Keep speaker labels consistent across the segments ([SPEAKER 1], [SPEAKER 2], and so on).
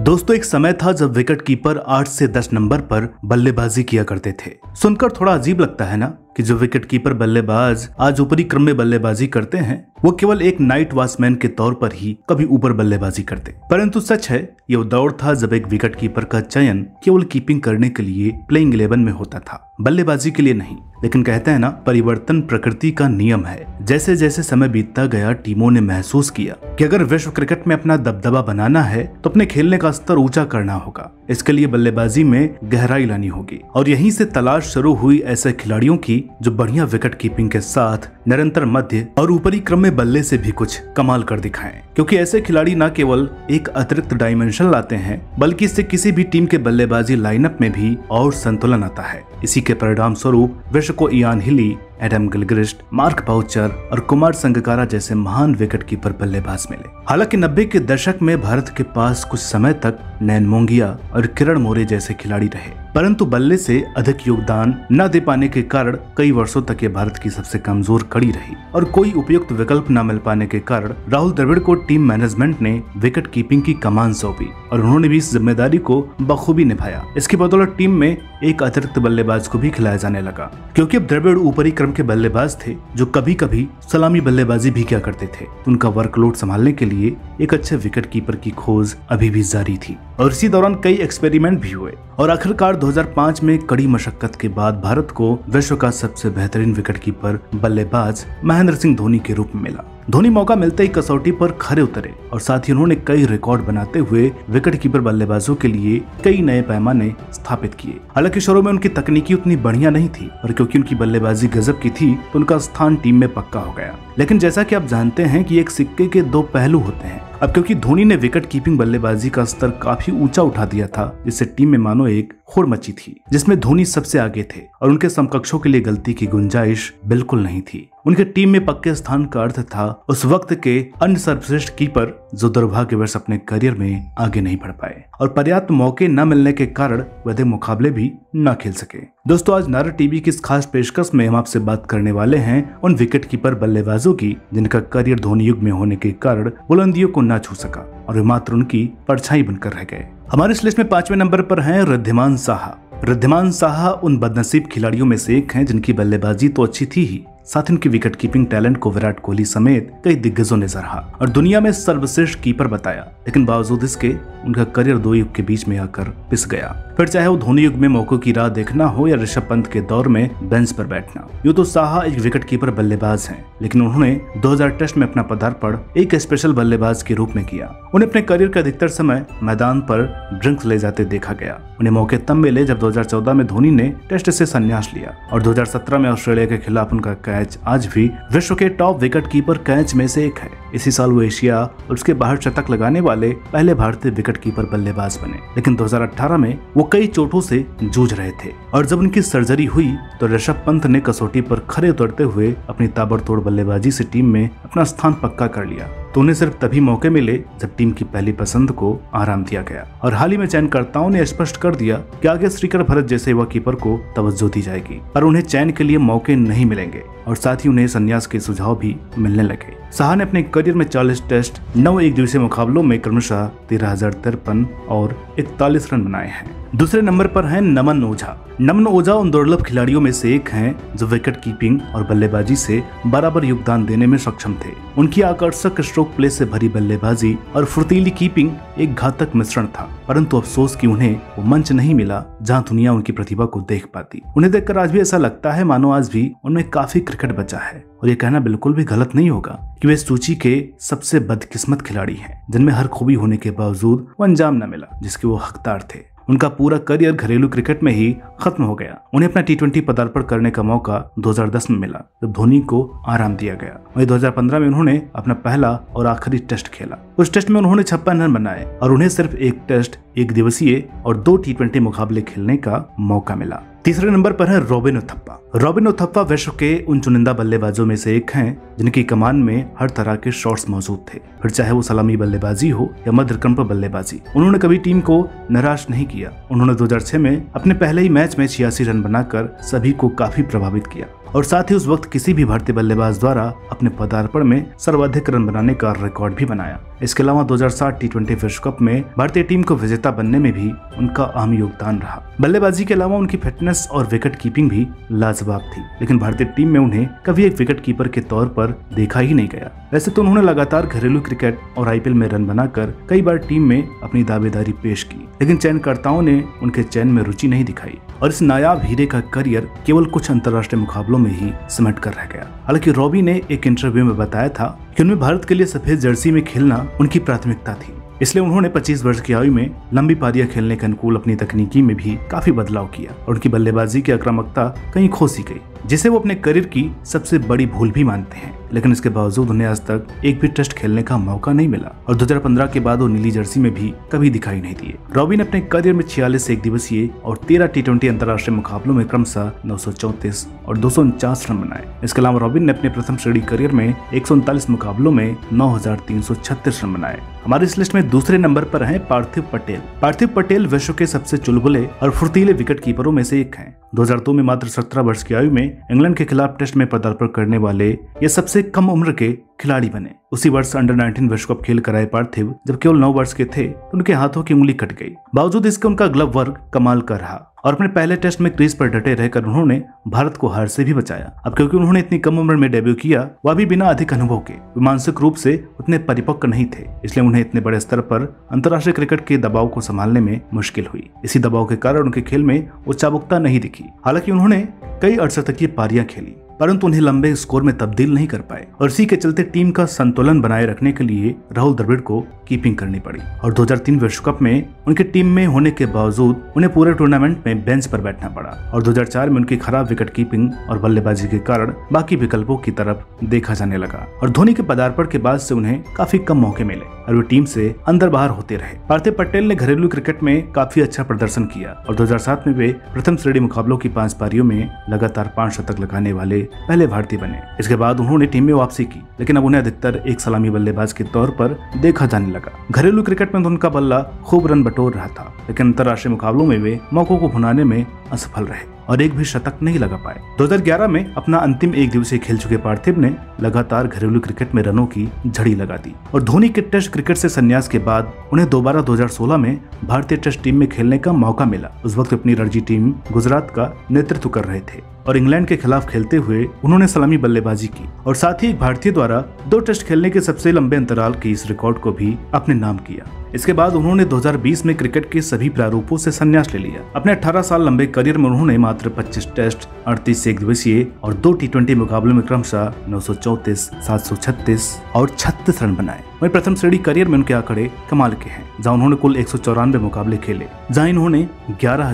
[SPEAKER 1] दोस्तों, एक समय था जब विकेट कीपर आठ से 10 नंबर पर बल्लेबाजी किया करते थे। सुनकर थोड़ा अजीब लगता है ना? कि जो विकेट कीपर बल्लेबाज आज ऊपरी क्रम में बल्लेबाजी करते हैं, वो केवल एक नाइट वॉचमैन के तौर पर ही कभी ऊपर बल्लेबाजी करते। परंतु सच है, ये दौर था जब एक विकेट कीपर का चयन केवल कीपिंग करने के लिए प्लेइंग इलेवन में होता था। बल्लेबाजी के लिए नहीं, लेकिन कहते हैं ना, परिवर्तन प्रकृति का नियम है। जैसे जैसे समय बीतता गया, टीमों ने महसूस किया कि अगर विश्व क्रिकेट में अपना दबदबा बनाना है तो अपने खेलने का स्तर ऊँचा करना होगा। इसके लिए बल्लेबाजी में गहराई लानी होगी। और यहीं से तलाश शुरू हुई ऐसे खिलाड़ियों की, जो बढ़िया विकेट कीपिंग के साथ निरंतर मध्य और ऊपरी क्रम में बल्ले से भी कुछ कमाल कर दिखाएँ। क्योंकि ऐसे खिलाड़ी न केवल एक अतिरिक्त डायमेंशन लाते हैं, बल्कि इससे किसी भी टीम के बल्लेबाजी लाइनअप में भी और संतुलन आता है। इसी के परिणाम स्वरूप विश्व को Ian Healy Adam Gilchrist Mark Boucher और कुमार संगकारा जैसे महान विकेट कीपर बल्लेबाज मिले। हालाँकि नब्बे के दशक में भारत के पास कुछ समय तक नैन मोंगिया और किरण मोरे जैसे खिलाड़ी रहे। परंतु बल्ले से अधिक योगदान न दे पाने के कारण कई वर्षों तक ये भारत की सबसे कमज़ोर कड़ी रही और कोई उपयुक्त विकल्प न मिल पाने के कारण राहुल द्रविड़ को टीम मैनेजमेंट ने विकेट कीपिंग की कमान सौंपी और उन्होंने भी इस ज़िम्मेदारी को बखूबी निभाया। इसकी बदौलत टीम में एक अतिरिक्त बल्लेबाज को भी खिलाया जाने लगा, क्योंकि अब द्रविड़ ऊपरी क्रम के बल्लेबाज थे जो कभी कभी सलामी बल्लेबाजी भी क्या करते थे। उनका वर्कलोड संभालने के लिए एक अच्छे विकेट कीपर की खोज अभी भी जारी थी। और इसी दौरान कई एक्सपेरिमेंट भी हुए। और आखिरकार 2005 में कड़ी मशक्कत के बाद भारत को विश्व का सबसे बेहतरीन विकेट कीपर बल्लेबाज महेंद्र सिंह धोनी के रूप में मिला। धोनी मौका मिलते ही कसौटी पर खड़े उतरे और साथ ही उन्होंने कई रिकॉर्ड बनाते हुए विकेट कीपर बल्लेबाजों के लिए कई नए पैमाने स्थापित किए। हालाँकि शुरू में उनकी तकनीकी उतनी बढ़िया नहीं थी और क्योंकि उनकी बल्लेबाजी गजब की थी तो उनका स्थान टीम में पक्का हो गया। लेकिन जैसा कि आप जानते हैं कि एक सिक्के के दो पहलू होते हैं। अब क्योंकि धोनी ने विकेट कीपिंग बल्लेबाजी का स्तर काफ़ी ऊँचा उठा दिया था, जिससे टीम में मानो एक होड़ मची थी, जिसमें धोनी सबसे आगे थे और उनके समकक्षों के लिए गलती की गुंजाइश बिल्कुल नहीं थी। उनके टीम में पक्के स्थान का अर्थ था उस वक्त के अन्य सर्वश्रेष्ठ कीपर जो दुर्भाग्यवश अपने करियर में आगे नहीं बढ़ पाए और पर्याप्त मौके न मिलने के कारण वे मुकाबले भी न खेल सके। दोस्तों, आज नारा टीवी की इस खास पेशकश में हम आपसे बात करने वाले हैं उन विकेट कीपर बल्लेबाजों की जिनका करियर धोनी युग में होने के कारण बुलंदियों को न छू सका और वे मात्र उनकी परछाई बनकर रह गए। हमारे इस लिस्ट में पाँचवें नंबर पर हैं रिद्धिमान साहा। रिद्धिमान साहा उन बदनसीब खिलाड़ियों में से एक हैं जिनकी बल्लेबाजी तो अच्छी थी ही साथ ही उनकी विकेट कीपिंग टैलेंट को विराट कोहली समेत कई दिग्गजों ने सराहा और दुनिया में सर्वश्रेष्ठ कीपर बताया, लेकिन बावजूद इसके, उनका करियर दो युग के बीच में आकर पिस गया। फिर चाहे वो धोनी युग में मौकों की राह देखना हो या ऋषभ पंत के दौर में बेंच पर बैठना, यूँ तो साहा एक विकेट कीपर बल्लेबाज हैं, लेकिन उन्होंने 2000 टेस्ट में अपना पदार्पण एक स्पेशल बल्लेबाज के रूप में किया। उन्हें अपने करियर का अधिकतर समय मैदान पर ड्रिंक्स ले जाते देखा गया। उन्हें मौके तब मिले जब 2014 में धोनी ने टेस्ट से संन्यास लिया और 2017 में ऑस्ट्रेलिया के खिलाफ उनका कैच आज भी विश्व के टॉप विकेट कीपर कैच में से एक है। इसी साल वो एशिया और उसके बाहर शतक लगाने वाले पहले भारतीय विकेट कीपर बल्लेबाज बने। लेकिन 2018 में वो कई चोटों से जूझ रहे थे। और जब उनकी सर्जरी हुई तो ऋषभ पंत ने कसौटी पर खड़े उतरते हुए अपनी ताबड़तोड़ बल्लेबाजी से टीम में अपना स्थान पक्का कर लिया। तो उन्हें सिर्फ़ तभी मौके मिले जब टीम की पहली पसंद को आराम दिया गया। और हाल ही में चयनकर्ताओं ने स्पष्ट कर दिया कि आगे श्रीकर भरत जैसे युवा कीपर को तवज्जो दी जाएगी, पर उन्हें चयन के लिए मौके नहीं मिलेंगे, और साथ ही उन्हें संन्यास के सुझाव भी मिलने लगे। साहा ने अपने करियर में 40 टेस्ट, नौ एक दिवसीय मुकाबलों में क्रमशः तेरह हज़ार तिरपन और इकतालीस रन बनाए हैं। दूसरे नंबर पर हैं नमन ओझा। नमन ओझा उन दुर्लभ खिलाड़ियों में से एक हैं जो विकेट कीपिंग और बल्लेबाजी से बराबर योगदान देने में सक्षम थे। उनकी आकर्षक स्ट्रोक प्ले से भरी बल्लेबाजी और फुर्तीली कीपिंग एक घातक मिश्रण था, परंतु अफसोस कि उन्हें वो मंच नहीं मिला जहाँ दुनिया उनकी प्रतिभा को देख पाती। उन्हें देखकर आज भी ऐसा लगता है, मानो आज भी उनमें काफ़ी क्रिकेट बचा है। और ये कहना बिल्कुल भी गलत नहीं होगा कि वे सूची के सबसे बदकिस्मत खिलाड़ी हैं, जिनमें हर खूबी होने के बावजूद वो अंजाम न मिला, जिसके वो हकदार थे। उनका पूरा करियर घरेलू क्रिकेट में ही खत्म हो गया। उन्हें अपना टी ट्वेंटी पदार्पण करने का मौका 2010 में मिला, जब धोनी को आराम दिया गया। वही 2015 में उन्होंने अपना पहला और आखिरी टेस्ट खेला। उस टेस्ट में उन्होंने छप्पन रन बनाए और उन्हें सिर्फ़ एक टेस्ट, एक दिवसीय और दो टी मुकाबले खेलने का मौका मिला। तीसरे नंबर पर है रॉबिन उथप्पा रॉबिन उथप्पा विश्व के उन चुनिंदा बल्लेबाजों में से एक हैं, जिनकी कमान में हर तरह के शॉट्स मौजूद थे। फिर चाहे वो सलामी बल्लेबाजी हो या मध्यक्रम पर बल्लेबाजी, उन्होंने कभी टीम को निराश नहीं किया। उन्होंने 2006 में अपने पहले ही मैच में छियासी रन बनाकर सभी को काफ़ी प्रभावित किया। और साथ ही उस वक्त किसी भी भारतीय बल्लेबाज द्वारा अपने पदार्पण में सर्वाधिक रन बनाने का रिकॉर्ड भी बनाया। इसके अलावा 2007 टी ट्वेंटी विश्व कप में भारतीय टीम को विजेता बनने में भी उनका अहम योगदान रहा। बल्लेबाजी के अलावा उनकी फिटनेस और विकेट कीपिंग भी लाजवाब थी, लेकिन भारतीय टीम में उन्हें कभी एक विकेट कीपर के तौर पर देखा ही नहीं गया। वैसे तो उन्होंने लगातार घरेलू क्रिकेट और आईपीएल में रन बनाकर कई बार टीम में अपनी दावेदारी पेश की, लेकिन चयनकर्ताओं ने उनके चयन में रुचि नहीं दिखाई। और इस नायाब हीरे का करियर केवल कुछ अंतर्राष्ट्रीय मुकाबलों में ही सिमट कर रह गया। हालाँकि रॉबी ने एक इंटरव्यू में बताया था कि उनमें भारत के लिए सफ़ेद जर्सी में खेलना उनकी प्राथमिकता थी। इसलिए उन्होंने 25 वर्ष की आयु में लंबी पारियाँ खेलने के अनुकूल अपनी तकनीकी में भी काफ़ी बदलाव किया और उनकी बल्लेबाजी की आक्रामकता कहीं खोसी गई। जिसे वो अपने करियर की सबसे बड़ी भूल भी मानते हैं। लेकिन इसके बावजूद उन्हें आज तक एक भी टेस्ट खेलने का मौका नहीं मिला और 2015 के बाद वो नीली जर्सी में भी कभी दिखाई नहीं दिए। रॉबिन ने अपने करियर में छियालीस एक दिवसीय और तेरह टी ट्वेंटी अंतर्राष्ट्रीय मुकाबलों में क्रमशः नौ और दो सौ उनचास रन बनाए। इसके अलावा रॉबिन ने अपने प्रथम श्रेणी करियर में एक सौ उनतालीस मुकाबलों में नौ हज़ार तीन सौ छत्तीस रन बनाए। हमारी इस लिस्ट में दूसरे नंबर पर हैं पार्थिव पटेल। पार्थिव पटेल विश्व के सबसे चुलबुले और फुर्तीले विकेट कीपरों में से एक हैं। 2002 में मात्र 17 वर्ष की आयु में इंग्लैंड के खिलाफ टेस्ट में पदार्पण करने वाले ये सबसे कम उम्र के खिलाड़ी बने। उसी वर्ष अंडर 19 विश्व कप खेल कर आए पार्थिव, जब केवल नौ वर्ष के थे तो उनके हाथों की उंगली कट गई। बावजूद इसके उनका ग्लव वर्क कमाल का रहा और अपने पहले टेस्ट में क्रीज पर डटे रहकर उन्होंने भारत को हार से भी बचाया। अब क्योंकि उन्होंने इतनी कम उम्र में डेब्यू किया, वह भी बिना अधिक अनुभव के मानसिक रूप से उतने परिपक्व नहीं थे, इसलिए उन्हें इतने बड़े स्तर पर अंतर्राष्ट्रीय क्रिकेट के दबाव को संभालने में मुश्किल हुई। इसी दबाव के कारण उनके खेल में उच्चाबुकता नहीं दिखी। हालाँकि उन्होंने कई अड़सठ तक की पारियाँ खेली। परंतु उन्हें लंबे स्कोर में तब्दील नहीं कर पाए। और इसी के चलते टीम का संतुलन बनाए रखने के लिए राहुल द्रविड़ को कीपिंग करनी पड़ी। और 2003 विश्व कप में उनके टीम में होने के बावजूद उन्हें पूरे टूर्नामेंट में बेंच पर बैठना पड़ा। और 2004 में उनकी खराब विकेट कीपिंग और बल्लेबाजी के कारण बाकी विकल्पों की तरफ़ देखा जाने लगा। और धोनी के पदार्पण के बाद से उन्हें काफ़ी कम मौके मिले और वे टीम से अंदर बाहर होते रहे। पार्थिव पटेल ने घरेलू क्रिकेट में काफ़ी अच्छा प्रदर्शन किया। और 2007 में वे प्रथम श्रेणी मुकाबलों की पाँच पारियों में लगातार पाँच शतक लगाने वाले पहले भारतीय बने। इसके बाद उन्होंने टीम में वापसी की, लेकिन अब उन्हें अधिकतर एक सलामी बल्लेबाज के तौर पर देखा जाने लगा। घरेलू क्रिकेट में उनका बल्ला खूब रन बटोर रहा था, लेकिन अंतर्राष्ट्रीय मुकाबलों में वे मौकों को भुनाने में असफल रहे। और एक भी शतक नहीं लगा पाए। 2011 में अपना अंतिम एक दिवसीय खेल चुके पार्थिव ने लगातार घरेलू क्रिकेट में रनों की झड़ी लगा दी और धोनी के टेस्ट क्रिकेट से संन्यास के बाद उन्हें दोबारा 2016 में भारतीय टेस्ट टीम में खेलने का मौका मिला। उस वक्त अपनी रणजी टीम गुजरात का नेतृत्व कर रहे थे और इंग्लैंड के खिलाफ खेलते हुए उन्होंने सलामी बल्लेबाजी की और साथ ही एक भारतीय द्वारा दो टेस्ट खेलने के सबसे लंबे अंतराल के इस रिकॉर्ड को भी अपने नाम किया। इसके बाद उन्होंने 2020 में क्रिकेट के सभी प्रारूपों से संन्यास ले लिया। अपने 18 साल लंबे करियर में उन्होंने मात्र 25 टेस्ट, अड़तीस एक दिवसीय और दो टी मुकाबलों में क्रमशः नौ सौ और छत्तीस रन बनाए। वही प्रथम श्रेणी करियर में उनके आंकड़े कमाल के हैं, जहाँ उन्होंने कुल एक सौ चौरानवे मुकाबले खेले, जहाँ इन्होंने ग्यारह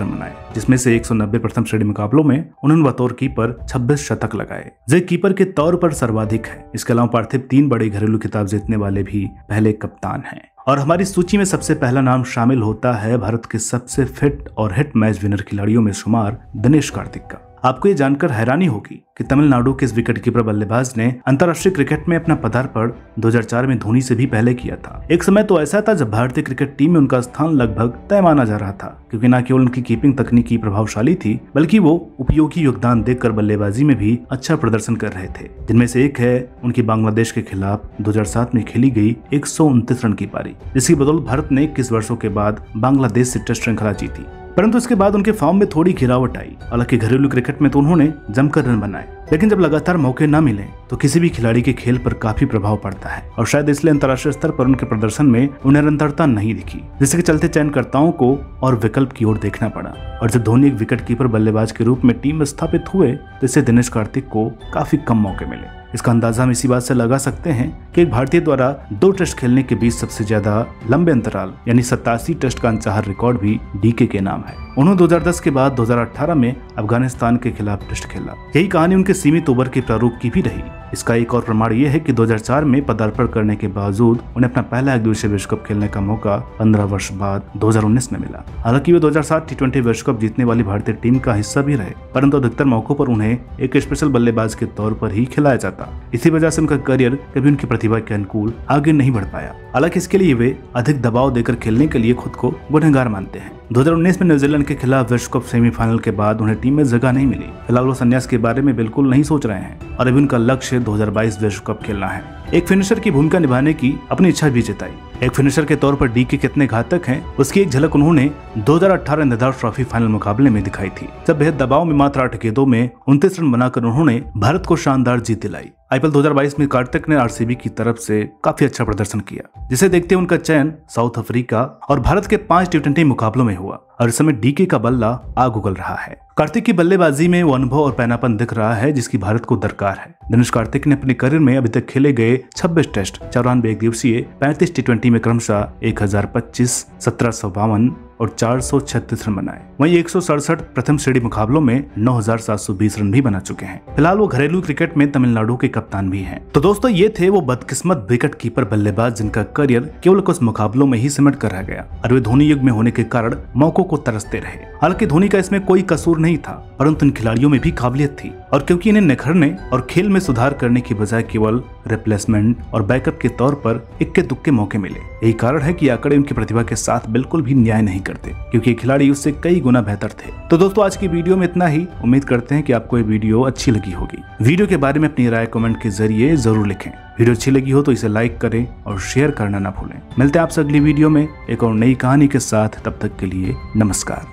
[SPEAKER 1] रन बनाए। जिसमें से 190 प्रथम श्रेणी मुकाबलों में उन्होंने बतौर कीपर 26 शतक लगाए। जो कीपर के तौर पर सर्वाधिक है। इसके अलावा पार्थिव तीन बड़े घरेलू खिताब जीतने वाले भी पहले कप्तान हैं। और हमारी सूची में सबसे पहला नाम शामिल होता है भारत के सबसे फिट और हिट मैच विनर खिलाड़ियों में शुमार दिनेश कार्तिक का। आपको ये जानकर हैरानी होगी कि तमिलनाडु के इस विकेट कीपर बल्लेबाज ने अंतर्राष्ट्रीय क्रिकेट में अपना पदार्पण 2004 में धोनी से भी पहले किया था। एक समय तो ऐसा था जब भारतीय क्रिकेट टीम में उनका स्थान लगभग तय माना जा रहा था, क्योंकि न केवल उनकी कीपिंग तकनीकी प्रभावशाली थी, बल्कि वो उपयोगी योगदान देकर बल्लेबाजी में भी अच्छा प्रदर्शन कर रहे थे। जिनमें से एक है, उनकी बांग्लादेश के खिलाफ दो हज़ार सात में खेली गई एक सौ उनतीस रन की पारी, जिसकी बदौलत भारत ने इक्कीस वर्षो के बाद बांग्लादेश से टेस्ट श्रृंखला जीती। परंतु इसके बाद उनके फॉर्म में थोड़ी गिरावट आई। हालाँकि घरेलू क्रिकेट में तो उन्होंने जमकर रन बनाए, लेकिन जब लगातार मौके न मिले तो किसी भी खिलाड़ी के खेल पर काफ़ी प्रभाव पड़ता है, और शायद इसलिए अंतर्राष्ट्रीय स्तर पर उनके प्रदर्शन में उन्हें निरंतरता नहीं दिखी, जिसके चलते चयनकर्ताओं को और विकल्प की ओर देखना पड़ा। और जब धोनी एक विकेट कीपर बल्लेबाज के रूप में टीम में स्थापित हुए तो इससे दिनेश कार्तिक को काफ़ी कम मौके मिले। इसका अंदाज़ा हम इसी बात से लगा सकते हैं कि एक भारतीय द्वारा दो टेस्ट खेलने के बीच सबसे ज़्यादा लंबे अंतराल, यानी सतासी टेस्ट का अंचार रिकॉर्ड भी डीके के नाम है। उन्होंने 2010 के बाद 2018 में अफ़गानिस्तान के खिलाफ टेस्ट खेला। यही कहानी उनके सीमित ओवर के प्रारूप की भी रही। इसका एक और प्रमाण ये है कि 2004 में पदार्पण करने के बावजूद उन्हें अपना पहला एक दिवसीय विश्व कप खेलने का मौका 15 वर्ष बाद 2019 में मिला। हालाँकि वे 2007 टी विश्व कप जीतने वाली भारतीय टीम का हिस्सा भी रहे, परंतु अधिकतर मौकों पर उन्हें एक स्पेशल बल्लेबाज के तौर पर ही खिलाया जाता। इसी वजह से उनका करियर कभी उनकी प्रतिभा के अनुकूल आगे नहीं बढ़ पाया। हालाँकि इसके लिए वे अधिक दबाव देकर खेलने के लिए खुद को गुनहगार मानते हैं। 2019 में न्यूजीलैंड के खिलाफ विश्व कप सेमीफाइनल के बाद उन्हें टीम में जगह नहीं मिली। फ़िलहाल वो संन्यास के बारे में बिल्कुल नहीं सोच रहे हैं और अभी उनका लक्ष्य 2022 विश्व कप खेलना है। एक फिनिशर की भूमिका निभाने की अपनी इच्छा भी जताई। एक फिनिशर के तौर पर डी के कितने घातक हैं, उसकी एक झलक उन्होंने 2018 निधार ट्रॉफी फाइनल मुकाबले में दिखाई थी, जब बेहद दबाव में मात्र आठ गेंदों में उनतीस रन बनाकर उन्होंने भारत को शानदार जीत दिलाई। आईपीएल 2022 में कार्तिक ने आरसीबी की तरफ़ से काफ़ी अच्छा प्रदर्शन किया, जिसे देखते उनका चयन साउथ अफ्रीका और भारत के पाँच टी मुकाबलों में हुआ और इस समय डीके का बल्ला आग उगल रहा है। कार्तिक की बल्लेबाजी में वो अनुभव और पैनापन दिख रहा है, जिसकी भारत को दरकार है। दिनेश कार्तिक ने अपने करियर में अभी तक खेले गए 26 टेस्ट, चौरानवे एक दिवसीय, पैंतीस टी में क्रमशः एक हज़ार पच्चीस, सत्रह सौ बावन। और चार सौ छत्तीस रन बनाए। वहीं एक सौ सड़सठ प्रथम श्रेणी मुकाबलों में 9,720 रन भी बना चुके हैं। फ़िलहाल वो घरेलू क्रिकेट में तमिलनाडु के कप्तान भी हैं। तो दोस्तों ये थे वो बदकिस्मत विकेट कीपर बल्लेबाज जिनका करियर केवल कुछ मुकाबलों में ही सिमट कर रह गया। और वे धोनी युग में होने के कारण मौकों को तरसते रहे। हालाँकि धोनी का इसमें कोई कसूर नहीं था परंतु इन खिलाड़ियों में भी काबिलियत थी। और क्योंकि इन्हें निखरने और खेल में सुधार करने की बजाय केवल रिप्लेसमेंट और बैकअप के तौर पर इक्के दुक्के मौके मिले। यही कारण है कि आंकड़े उनकी प्रतिभा के साथ बिल्कुल भी न्याय नहीं करते, क्योंकि खिलाड़ी उससे कई गुना बेहतर थे। तो दोस्तों, आज की वीडियो में इतना ही। उम्मीद करते हैं कि आपको ये वीडियो अच्छी लगी होगी। वीडियो के बारे में अपनी राय कमेंट के ज़रिए ज़रूर लिखें। वीडियो अच्छी लगी हो तो इसे लाइक करें और शेयर करना ना भूलें। मिलते हैं आपसे अगली वीडियो में एक और नई कहानी के साथ। तब तक के लिए नमस्कार।